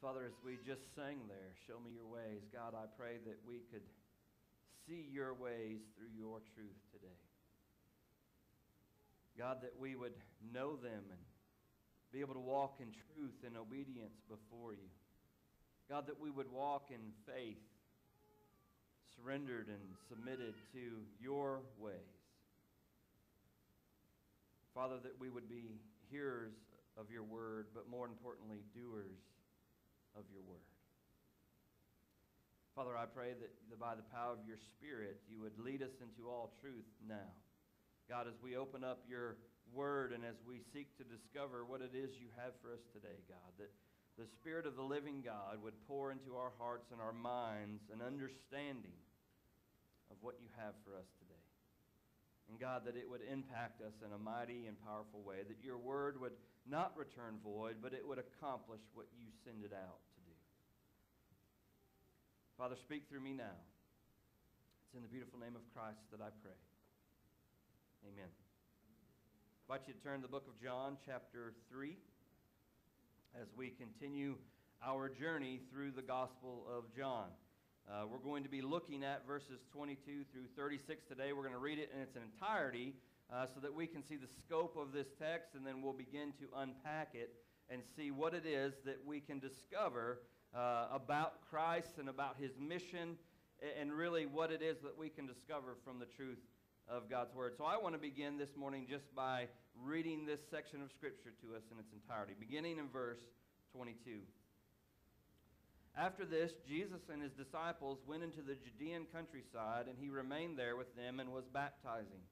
Father, as we just sang there, show me your ways. God, I pray that we could see your ways through your truth today. God, that we would know them and be able to walk in truth and obedience before you. God, that we would walk in faith, surrendered and submitted to your ways. Father, that we would be hearers of your word, but more importantly, doers of your word. Father, I pray that by the power of your Spirit, you would lead us into all truth now. God, as we open up your word and as we seek to discover what it is you have for us today, God, that the Spirit of the living God would pour into our hearts and our minds an understanding of what you have for us today. And God, that it would impact us in a mighty and powerful way, that your word would not return void, but it would accomplish what you send it out to do. Father, speak through me now. It's in the beautiful name of Christ that I pray. Amen. I invite you to turn to the book of John, chapter 3, as we continue our journey through the Gospel of John. Uh, we're going to be looking at verses 22 through 36 today. We're going to read it in its entirety uh, so that we can see the scope of this text, and then we'll begin to unpack it and see what it is that we can discover uh, about Christ and about his mission, and really what it is that we can discover from the truth of God's Word. So I want to begin this morning just by reading this section of Scripture to us in its entirety, beginning in verse 22. After this, Jesus and his disciples went into the Judean countryside, and he remained there with them and was baptizing.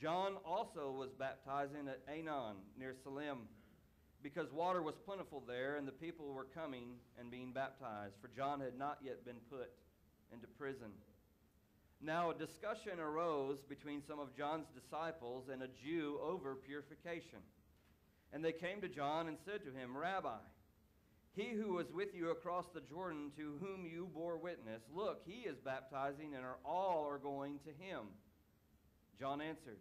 John also was baptizing at Aenon near Salim, because water was plentiful there, and the people were coming and being baptized, for John had not yet been put into prison. Now a discussion arose between some of John's disciples and a Jew over purification. And they came to John and said to him, Rabbi, he who was with you across the Jordan, to whom you bore witness, look, he is baptizing, and are all are going to him. John answered,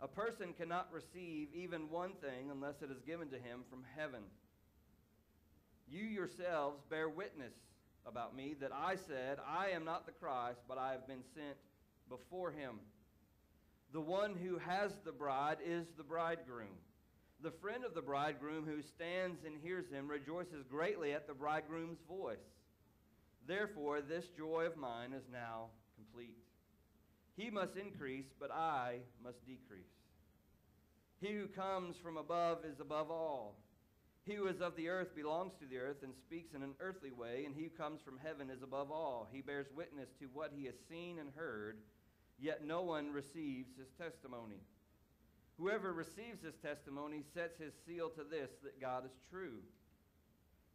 A person cannot receive even one thing unless it is given to him from heaven. You yourselves bear witness about me that I said, I am not the Christ, but I have been sent before him. The one who has the bride is the bridegroom. The friend of the bridegroom who stands and hears him rejoices greatly at the bridegroom's voice. Therefore, this joy of mine is now complete. He must increase, but I must decrease. He who comes from above is above all. He who is of the earth belongs to the earth and speaks in an earthly way, and he who comes from heaven is above all. He bears witness to what he has seen and heard, yet no one receives his testimony. Whoever receives his testimony sets his seal to this that God is true.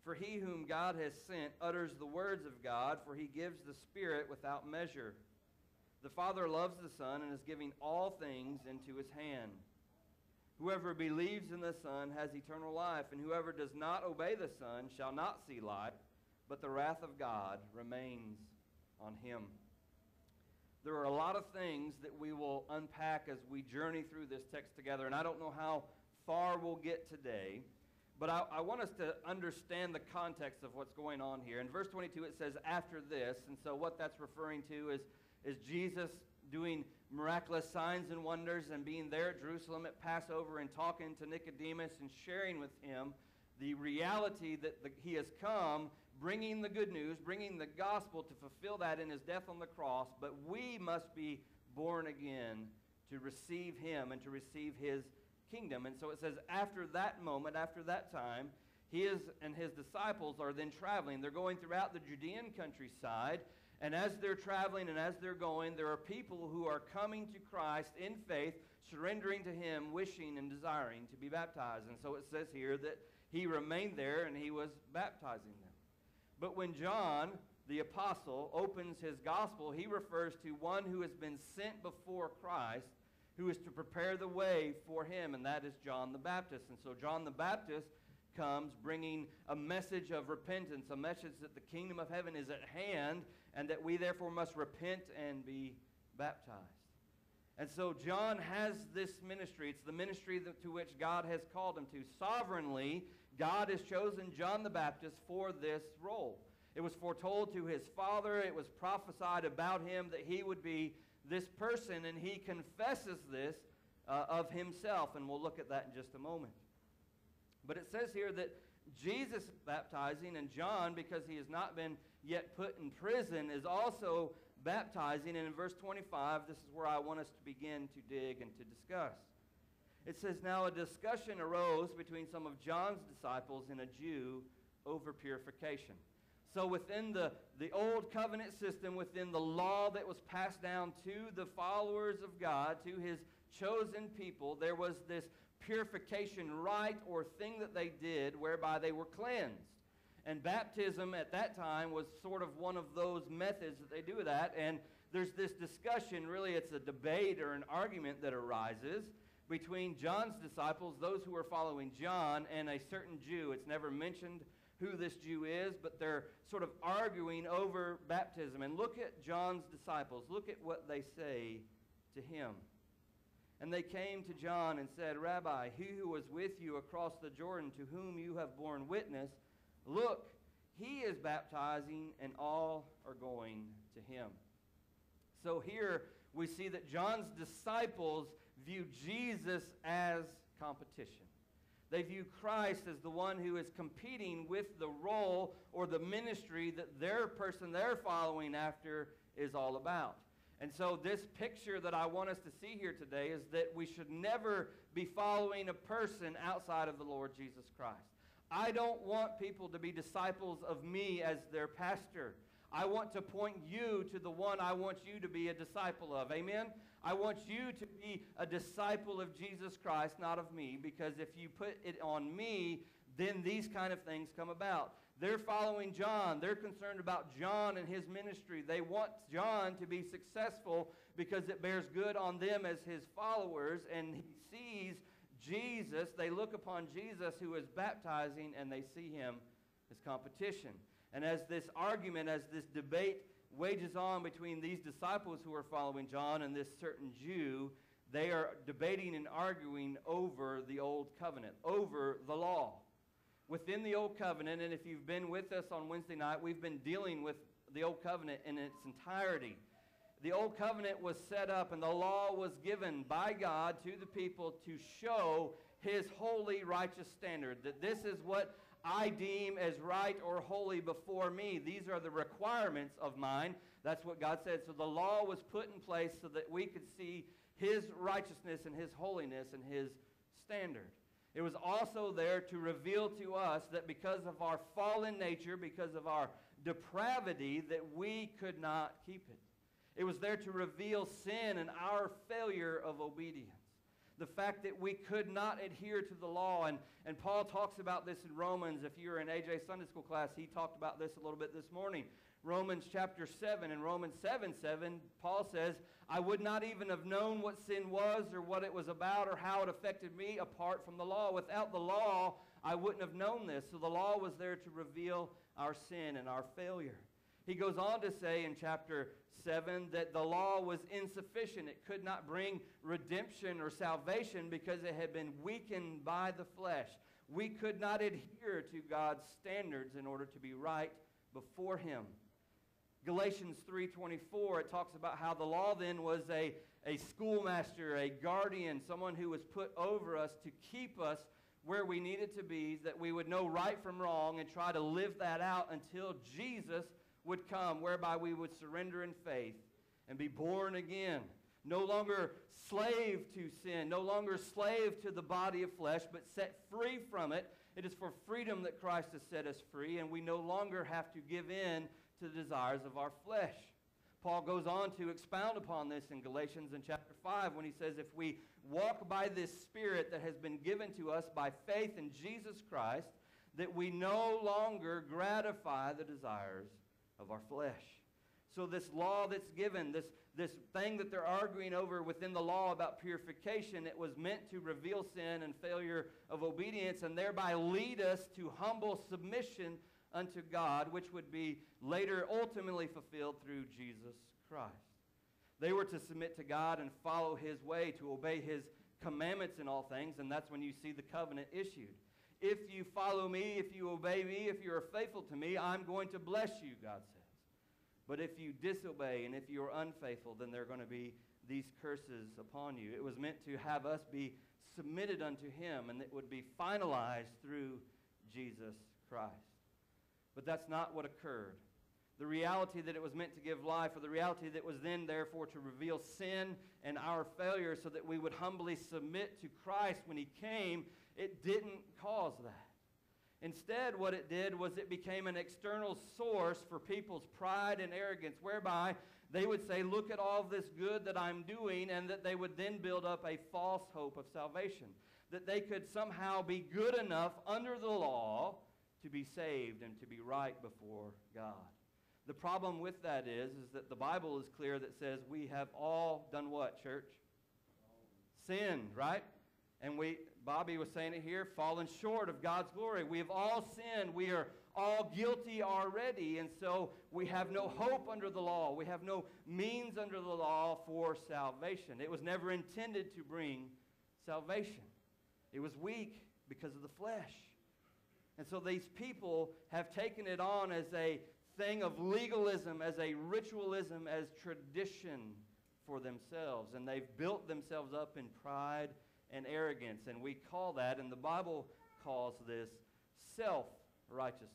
For he whom God has sent utters the words of God, for he gives the Spirit without measure. The Father loves the Son and is giving all things into his hand. Whoever believes in the Son has eternal life, and whoever does not obey the Son shall not see life, but the wrath of God remains on him. There are a lot of things that we will unpack as we journey through this text together, and I don't know how far we'll get today, but I, I, want us to understand the context of what's going on here. In verse 22, it says, after this, and so what that's referring to is, is Jesus doing miraculous signs and wonders and being there at Jerusalem at Passover and talking to Nicodemus and sharing with him the reality that the, he has come bringing the good news, bringing the gospel to fulfill that in his death on the cross, but we must be born again to receive him and to receive his kingdom. And so it says, after that moment, after that time, he is, and his disciples are then traveling. They're going throughout the Judean countryside. And as they're traveling and as they're going, there are people who are coming to Christ in faith, surrendering to him, wishing and desiring to be baptized. And so it says here that he remained there and he was baptizing them. But when John, the apostle, opens his gospel, he refers to one who has been sent before Christ, who is to prepare the way for him, and that is John the Baptist. And so John the Baptist comes bringing a message of repentance, a message that the kingdom of heaven is at hand, and that we therefore must repent and be baptized. And so John has this ministry. It's the ministry that, to which God has called him to. Sovereignly, God has chosen John the Baptist for this role. It was foretold to his father, it was prophesied about him that he would be this person, and he confesses this uh, of himself, and we'll look at that in just a moment. But it says here that Jesus baptizing, and John, because he has not been yet put in prison, is also baptizing. And in verse 25, this is where I want us to begin to dig and to discuss. It says, Now a discussion arose between some of John's disciples and a Jew over purification. So within the, the old covenant system, within the law that was passed down to the followers of God, to his chosen people, there was this purification rite or thing that they did whereby they were cleansed. And baptism at that time was sort of one of those methods that they do that. And there's this discussion, really, it's a debate or an argument that arises between John's disciples, those who were following John, and a certain Jew. It's never mentioned who this Jew is, but they're sort of arguing over baptism. And look at John's disciples. Look at what they say to him. And they came to John and said, Rabbi, he who was with you across the Jordan, to whom you have borne witness, look, he is baptizing, and all are going to him. So here we see that John's disciples view Jesus as competition. They view Christ as the one who is competing with the role or the ministry that their person they're following after is all about. And so, this picture that I want us to see here today is that we should never be following a person outside of the Lord Jesus Christ. I don't want people to be disciples of me as their pastor. I want to point you to the one I want you to be a disciple of. Amen? I want you to be a disciple of Jesus Christ, not of me, because if you put it on me, then these kind of things come about. They're following John. They're concerned about John and his ministry. They want John to be successful because it bears good on them as his followers. And he sees Jesus. They look upon Jesus who is baptizing and they see him as competition. And as this argument, as this debate wages on between these disciples who are following John and this certain Jew, they are debating and arguing over the old covenant, over the law within the Old Covenant, and if you've been with us on Wednesday night, we've been dealing with the Old Covenant in its entirety. The Old Covenant was set up, and the law was given by God to the people to show His holy, righteous standard. That this is what I deem as right or holy before me. These are the requirements of mine. That's what God said. So the law was put in place so that we could see His righteousness and His holiness and His standard. It was also there to reveal to us that because of our fallen nature, because of our depravity, that we could not keep it. It was there to reveal sin and our failure of obedience. The fact that we could not adhere to the law. And, and Paul talks about this in Romans. If you're in AJ Sunday School class, he talked about this a little bit this morning. Romans chapter 7. In Romans 7 7, Paul says, I would not even have known what sin was or what it was about or how it affected me apart from the law. Without the law, I wouldn't have known this. So the law was there to reveal our sin and our failure. He goes on to say in chapter 7 that the law was insufficient. It could not bring redemption or salvation because it had been weakened by the flesh. We could not adhere to God's standards in order to be right before him. Galatians 3:24 it talks about how the law then was a, a schoolmaster, a guardian, someone who was put over us to keep us where we needed to be, that we would know right from wrong and try to live that out until Jesus would come, whereby we would surrender in faith and be born again. No longer slave to sin, no longer slave to the body of flesh, but set free from it. It is for freedom that Christ has set us free, and we no longer have to give in to the desires of our flesh. Paul goes on to expound upon this in Galatians in chapter 5 when he says, If we walk by this Spirit that has been given to us by faith in Jesus Christ, that we no longer gratify the desires of our flesh. So, this law that's given, this, this thing that they're arguing over within the law about purification, it was meant to reveal sin and failure of obedience and thereby lead us to humble submission unto God, which would be later ultimately fulfilled through Jesus Christ. They were to submit to God and follow his way, to obey his commandments in all things, and that's when you see the covenant issued. If you follow me, if you obey me, if you are faithful to me, I'm going to bless you, God says. But if you disobey and if you are unfaithful, then there are going to be these curses upon you. It was meant to have us be submitted unto him, and it would be finalized through Jesus Christ. But that's not what occurred. The reality that it was meant to give life, or the reality that was then, therefore, to reveal sin and our failure so that we would humbly submit to Christ when He came, it didn't cause that. Instead, what it did was it became an external source for people's pride and arrogance, whereby they would say, Look at all this good that I'm doing, and that they would then build up a false hope of salvation. That they could somehow be good enough under the law to be saved and to be right before God. The problem with that is, is that the Bible is clear that says we have all done what, church? Sinned, right? And we, Bobby was saying it here, fallen short of God's glory. We have all sinned. We are all guilty already. And so we have no hope under the law. We have no means under the law for salvation. It was never intended to bring salvation, it was weak because of the flesh. And so these people have taken it on as a thing of legalism, as a ritualism, as tradition for themselves. And they've built themselves up in pride and arrogance. And we call that, and the Bible calls this, self righteousness.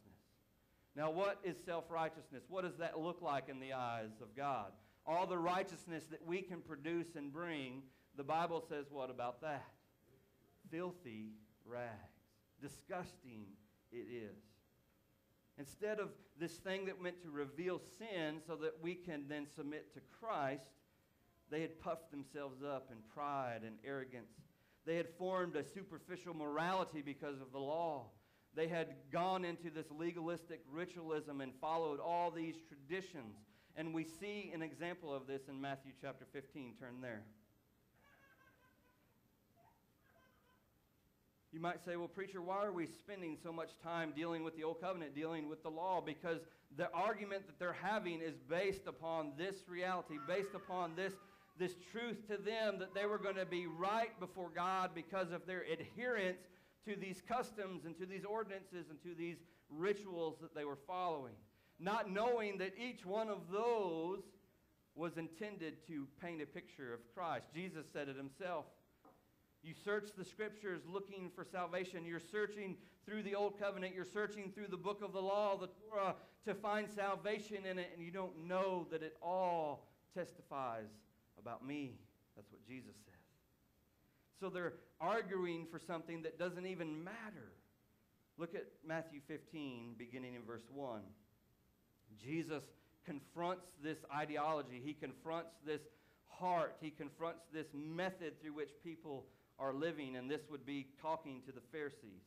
Now, what is self righteousness? What does that look like in the eyes of God? All the righteousness that we can produce and bring, the Bible says what about that? Filthy rags. Disgusting it is. Instead of this thing that meant to reveal sin so that we can then submit to Christ, they had puffed themselves up in pride and arrogance. They had formed a superficial morality because of the law. They had gone into this legalistic ritualism and followed all these traditions. And we see an example of this in Matthew chapter 15. Turn there. You might say, well, preacher, why are we spending so much time dealing with the Old Covenant, dealing with the law? Because the argument that they're having is based upon this reality, based upon this, this truth to them that they were going to be right before God because of their adherence to these customs and to these ordinances and to these rituals that they were following. Not knowing that each one of those was intended to paint a picture of Christ. Jesus said it himself. You search the scriptures looking for salvation. You're searching through the Old Covenant. You're searching through the book of the law, the Torah, to find salvation in it, and you don't know that it all testifies about me. That's what Jesus says. So they're arguing for something that doesn't even matter. Look at Matthew 15, beginning in verse 1. Jesus confronts this ideology, he confronts this heart, he confronts this method through which people are living, and this would be talking to the Pharisees.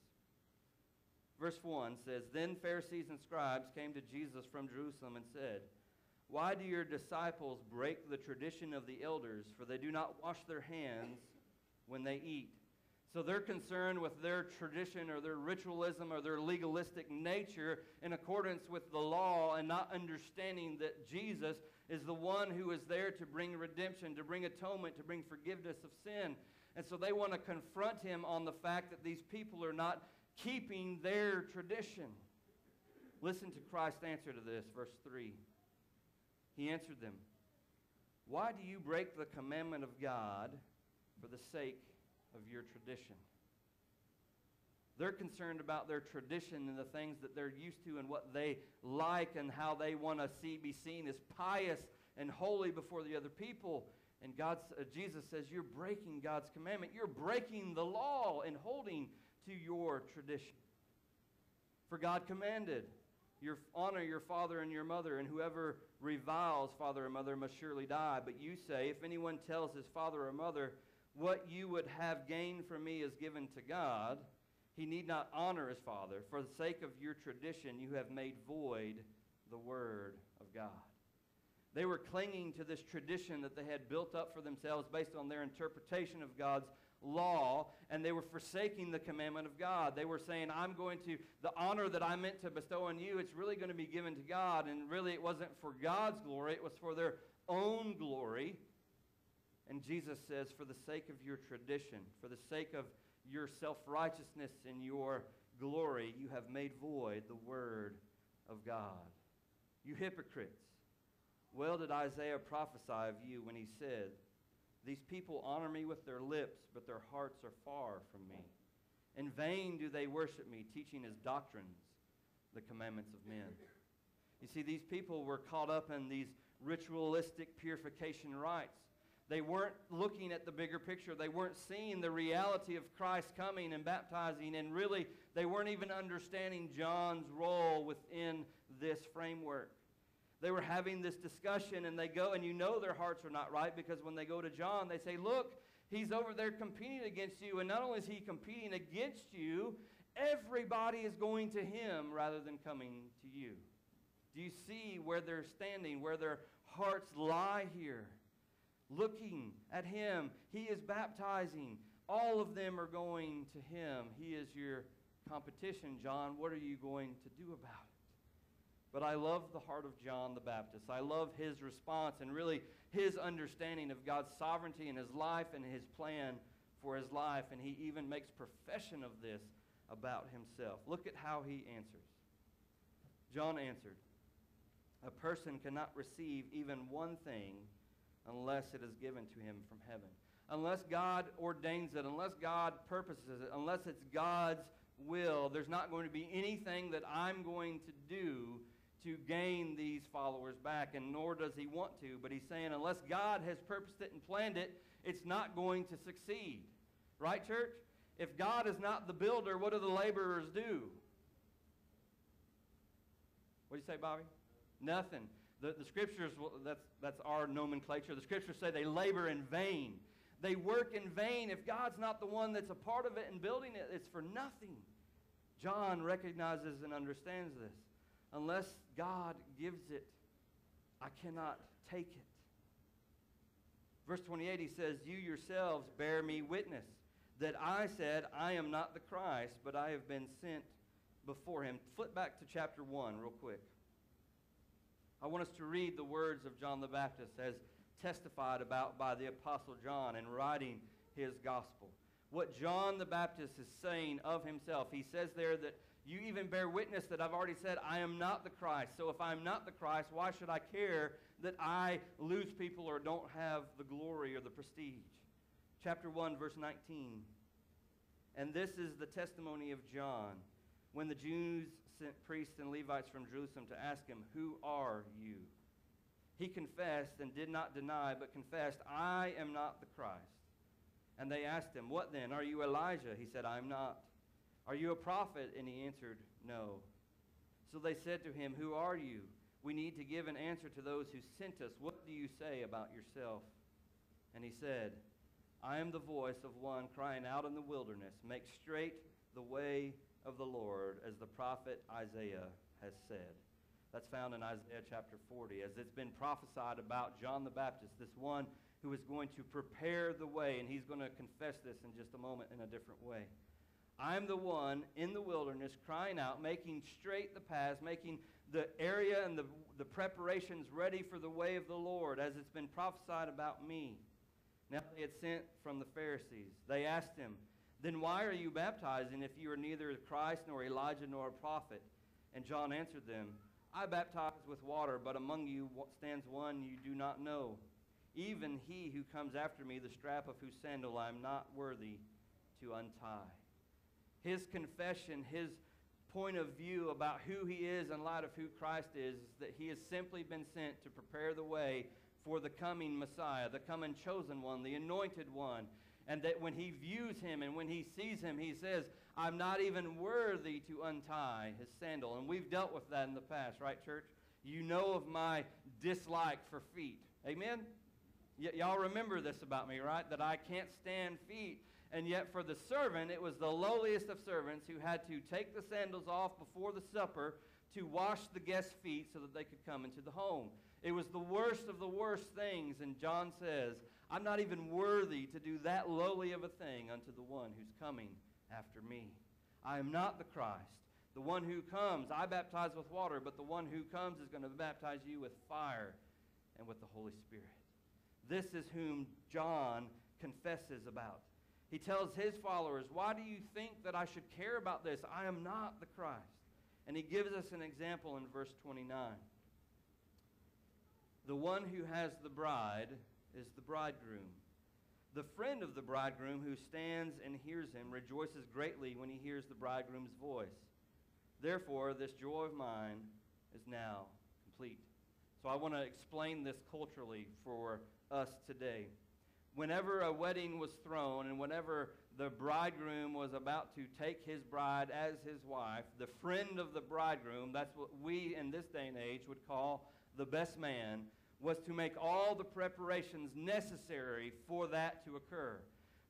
Verse 1 says Then Pharisees and scribes came to Jesus from Jerusalem and said, Why do your disciples break the tradition of the elders, for they do not wash their hands when they eat? So they're concerned with their tradition or their ritualism or their legalistic nature in accordance with the law and not understanding that Jesus is the one who is there to bring redemption, to bring atonement, to bring forgiveness of sin. And so they want to confront him on the fact that these people are not keeping their tradition. Listen to Christ's answer to this, verse 3. He answered them, Why do you break the commandment of God for the sake of your tradition? They're concerned about their tradition and the things that they're used to and what they like and how they want to see be seen as pious and holy before the other people. And God, uh, Jesus says, You're breaking God's commandment. You're breaking the law and holding to your tradition. For God commanded, your, honor your father and your mother, and whoever reviles father or mother must surely die. But you say, if anyone tells his father or mother, what you would have gained from me is given to God, he need not honor his father. For the sake of your tradition, you have made void the word of God. They were clinging to this tradition that they had built up for themselves based on their interpretation of God's law and they were forsaking the commandment of God. They were saying, I'm going to, the honor that I meant to bestow on you, it's really going to be given to God. And really, it wasn't for God's glory, it was for their own glory. And Jesus says, for the sake of your tradition, for the sake of your self righteousness and your glory, you have made void the word of God. You hypocrites. Well did Isaiah prophesy of you when he said, These people honor me with their lips, but their hearts are far from me. In vain do they worship me, teaching as doctrines the commandments of men. You see, these people were caught up in these ritualistic purification rites. They weren't looking at the bigger picture. They weren't seeing the reality of Christ coming and baptizing, and really, they weren't even understanding John's role within this framework. They were having this discussion, and they go, and you know their hearts are not right because when they go to John, they say, Look, he's over there competing against you, and not only is he competing against you, everybody is going to him rather than coming to you. Do you see where they're standing, where their hearts lie here? Looking at him. He is baptizing. All of them are going to him. He is your competition, John. What are you going to do about it? But I love the heart of John the Baptist. I love his response and really his understanding of God's sovereignty and his life and his plan for his life. And he even makes profession of this about himself. Look at how he answers. John answered, A person cannot receive even one thing unless it is given to him from heaven. Unless God ordains it, unless God purposes it, unless it's God's will, there's not going to be anything that I'm going to do to gain these followers back, and nor does he want to. But he's saying, unless God has purposed it and planned it, it's not going to succeed. Right, church? If God is not the builder, what do the laborers do? What do you say, Bobby? Nothing. The, the scriptures, that's, that's our nomenclature. The scriptures say they labor in vain. They work in vain. If God's not the one that's a part of it and building it, it's for nothing. John recognizes and understands this. Unless God gives it, I cannot take it. Verse 28, he says, You yourselves bear me witness that I said, I am not the Christ, but I have been sent before him. Flip back to chapter 1 real quick. I want us to read the words of John the Baptist as testified about by the Apostle John in writing his gospel. What John the Baptist is saying of himself, he says there that you even bear witness that I've already said, I am not the Christ. So if I'm not the Christ, why should I care that I lose people or don't have the glory or the prestige? Chapter 1, verse 19. And this is the testimony of John when the Jews sent priests and Levites from Jerusalem to ask him, Who are you? He confessed and did not deny, but confessed, I am not the Christ. And they asked him, What then? Are you Elijah? He said, I am not. Are you a prophet? And he answered, No. So they said to him, Who are you? We need to give an answer to those who sent us. What do you say about yourself? And he said, I am the voice of one crying out in the wilderness, Make straight the way of the Lord, as the prophet Isaiah has said. That's found in Isaiah chapter 40. As it's been prophesied about John the Baptist, this one who is going to prepare the way, and he's going to confess this in just a moment in a different way. I'm the one in the wilderness crying out, making straight the paths, making the area and the, the preparations ready for the way of the Lord, as it's been prophesied about me. Now they had sent from the Pharisees. They asked him, Then why are you baptizing if you are neither Christ nor Elijah nor a prophet? And John answered them, I baptize with water, but among you stands one you do not know. Even he who comes after me, the strap of whose sandal I am not worthy to untie his confession, his point of view about who he is in light of who Christ is, is that he has simply been sent to prepare the way for the coming Messiah, the coming chosen one, the anointed one. And that when he views him and when he sees him, he says, I'm not even worthy to untie his sandal. And we've dealt with that in the past, right, church? You know of my dislike for feet. Amen? Y- y'all remember this about me, right? That I can't stand feet And yet, for the servant, it was the lowliest of servants who had to take the sandals off before the supper to wash the guests' feet so that they could come into the home. It was the worst of the worst things. And John says, I'm not even worthy to do that lowly of a thing unto the one who's coming after me. I am not the Christ. The one who comes, I baptize with water, but the one who comes is going to baptize you with fire and with the Holy Spirit. This is whom John confesses about. He tells his followers, Why do you think that I should care about this? I am not the Christ. And he gives us an example in verse 29. The one who has the bride is the bridegroom. The friend of the bridegroom who stands and hears him rejoices greatly when he hears the bridegroom's voice. Therefore, this joy of mine is now complete. So I want to explain this culturally for us today. Whenever a wedding was thrown and whenever the bridegroom was about to take his bride as his wife, the friend of the bridegroom, that's what we in this day and age would call the best man, was to make all the preparations necessary for that to occur.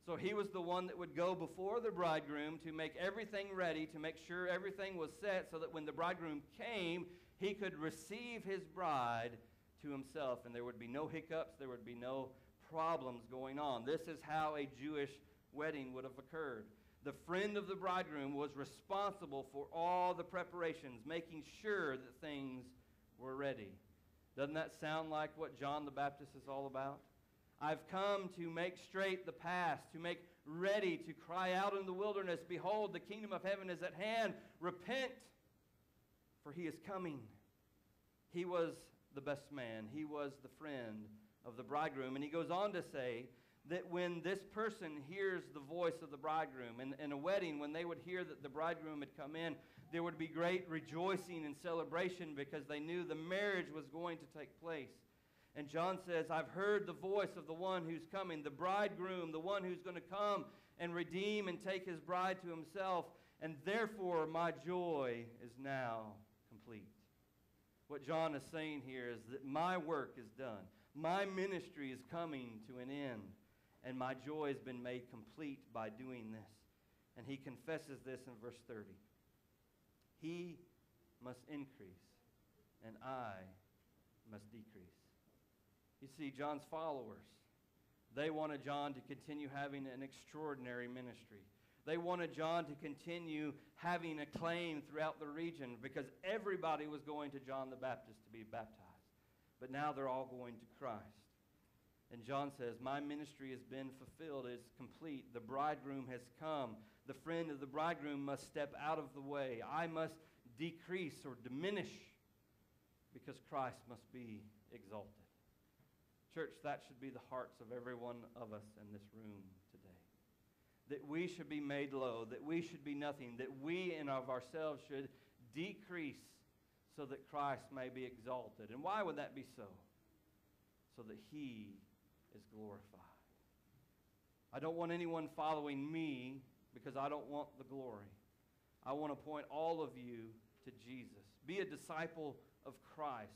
So he was the one that would go before the bridegroom to make everything ready, to make sure everything was set so that when the bridegroom came, he could receive his bride to himself and there would be no hiccups, there would be no problems going on. This is how a Jewish wedding would have occurred. The friend of the bridegroom was responsible for all the preparations, making sure that things were ready. Doesn't that sound like what John the Baptist is all about? I've come to make straight the path, to make ready, to cry out in the wilderness, Behold, the kingdom of heaven is at hand. Repent, for he is coming. He was the best man, he was the friend of the bridegroom. And he goes on to say that when this person hears the voice of the bridegroom, in, in a wedding, when they would hear that the bridegroom had come in, there would be great rejoicing and celebration because they knew the marriage was going to take place. And John says, I've heard the voice of the one who's coming, the bridegroom, the one who's going to come and redeem and take his bride to himself. And therefore, my joy is now complete. What John is saying here is that my work is done. My ministry is coming to an end. And my joy has been made complete by doing this. And he confesses this in verse 30. He must increase, and I must decrease. You see, John's followers, they wanted John to continue having an extraordinary ministry. They wanted John to continue having acclaim throughout the region because everybody was going to John the Baptist to be baptized. But now they're all going to Christ. And John says, My ministry has been fulfilled, it's complete. The bridegroom has come. The friend of the bridegroom must step out of the way. I must decrease or diminish because Christ must be exalted. Church, that should be the hearts of every one of us in this room today. That we should be made low, that we should be nothing, that we in of ourselves should decrease so that Christ may be exalted. And why would that be so? So that he is glorified. I don't want anyone following me because I don't want the glory. I want to point all of you to Jesus. Be a disciple of Christ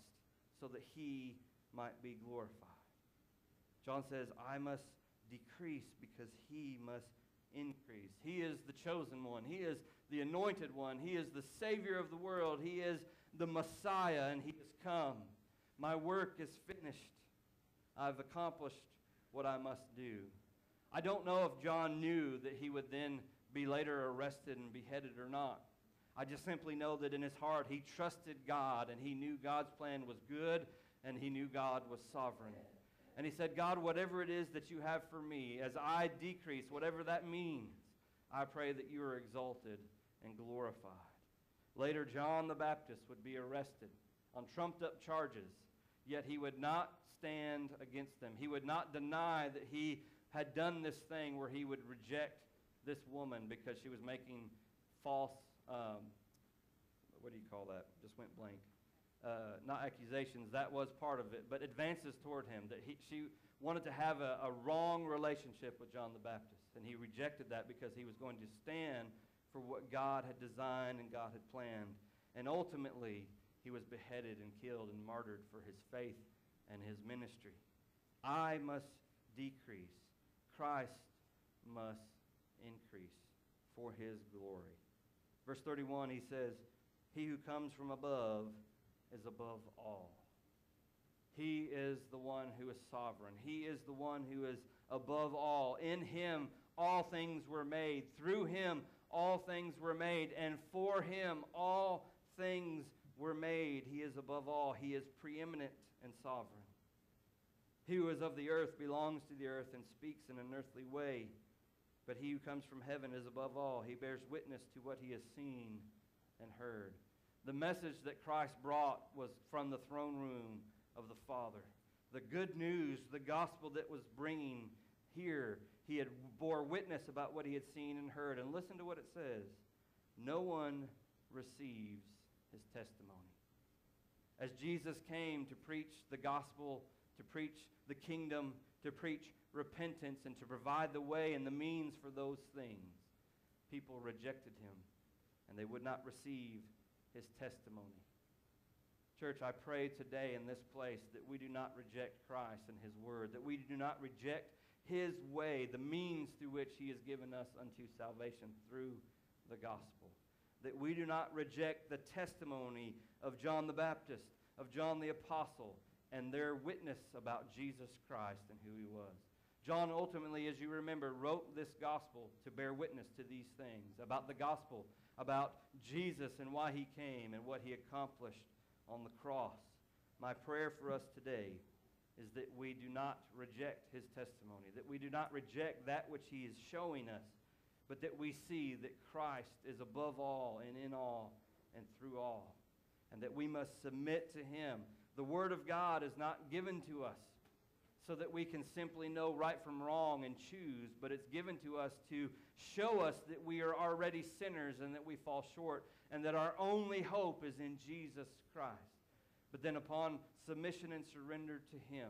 so that he might be glorified. John says, I must decrease because he must increase. He is the chosen one. He is the anointed one. He is the Savior of the world. He is the Messiah, and he has come. My work is finished. I've accomplished what I must do. I don't know if John knew that he would then be later arrested and beheaded or not. I just simply know that in his heart he trusted God and he knew God's plan was good and he knew God was sovereign. And he said, God, whatever it is that you have for me, as I decrease, whatever that means, I pray that you are exalted and glorified. Later, John the Baptist would be arrested on trumped up charges, yet he would not stand against them. He would not deny that he had done this thing where he would reject this woman because she was making false, um, what do you call that? Just went blank. Uh, not accusations, that was part of it, but advances toward him. That he, she wanted to have a, a wrong relationship with John the Baptist, and he rejected that because he was going to stand for what God had designed and God had planned. And ultimately, he was beheaded and killed and martyred for his faith and his ministry. I must decrease. Christ must increase for his glory. Verse 31, he says, He who comes from above is above all. He is the one who is sovereign. He is the one who is above all. In him all things were made. Through him all things were made. And for him all things were made. He is above all. He is preeminent and sovereign. He who is of the earth belongs to the earth and speaks in an earthly way. But he who comes from heaven is above all. He bears witness to what he has seen and heard. The message that Christ brought was from the throne room of the Father. The good news, the gospel that was bringing here, he had bore witness about what he had seen and heard. And listen to what it says. No one receives his testimony. As Jesus came to preach the gospel, to preach the kingdom, to preach repentance, and to provide the way and the means for those things, people rejected him and they would not receive his testimony. Church, I pray today in this place that we do not reject Christ and his word, that we do not reject his way, the means through which he has given us unto salvation through the gospel. That we do not reject the testimony of John the Baptist, of John the Apostle, and their witness about Jesus Christ and who he was. John ultimately, as you remember, wrote this gospel to bear witness to these things about the gospel, about Jesus and why he came and what he accomplished on the cross. My prayer for us today is that we do not reject his testimony, that we do not reject that which he is showing us, but that we see that Christ is above all and in all and through all, and that we must submit to him. The Word of God is not given to us so that we can simply know right from wrong and choose, but it's given to us to show us that we are already sinners and that we fall short, and that our only hope is in Jesus Christ. But then, upon submission and surrender to Him,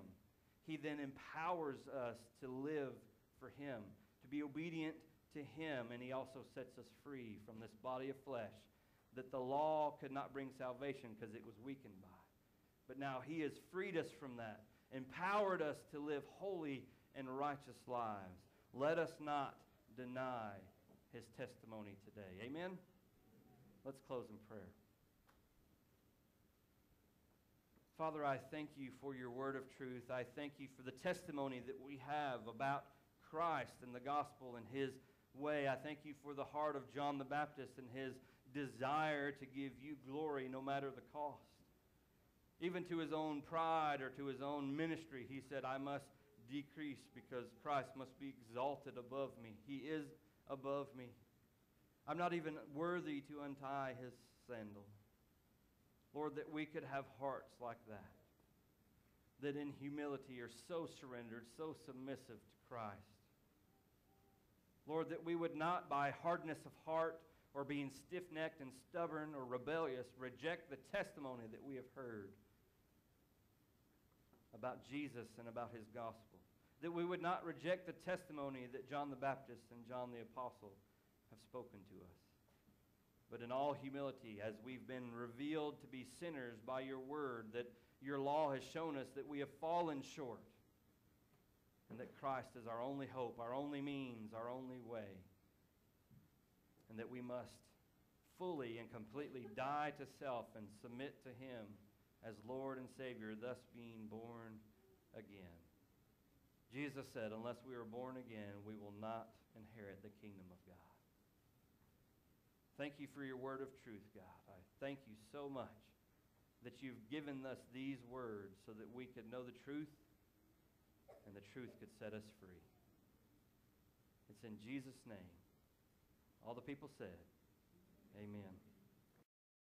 He then empowers us to live for Him, to be obedient to Him, and He also sets us free from this body of flesh that the law could not bring salvation because it was weakened by. But now He has freed us from that, empowered us to live holy and righteous lives. Let us not deny His testimony today. Amen? Let's close in prayer. Father, I thank you for your word of truth. I thank you for the testimony that we have about Christ and the gospel and his way. I thank you for the heart of John the Baptist and his desire to give you glory no matter the cost. Even to his own pride or to his own ministry, he said, I must decrease because Christ must be exalted above me. He is above me. I'm not even worthy to untie his sandal. Lord, that we could have hearts like that, that in humility are so surrendered, so submissive to Christ. Lord, that we would not, by hardness of heart or being stiff necked and stubborn or rebellious, reject the testimony that we have heard about Jesus and about his gospel. That we would not reject the testimony that John the Baptist and John the Apostle have spoken to us but in all humility, as we've been revealed to be sinners by your word, that your law has shown us that we have fallen short, and that Christ is our only hope, our only means, our only way, and that we must fully and completely die to self and submit to Him as Lord and Savior, thus being born again. Jesus said, Unless we are born again, we will not inherit the kingdom of God. Thank you for your word of truth, God. I thank you so much that you've given us these words so that we could know the truth and the truth could set us free. It's in Jesus' name. All the people said, Amen.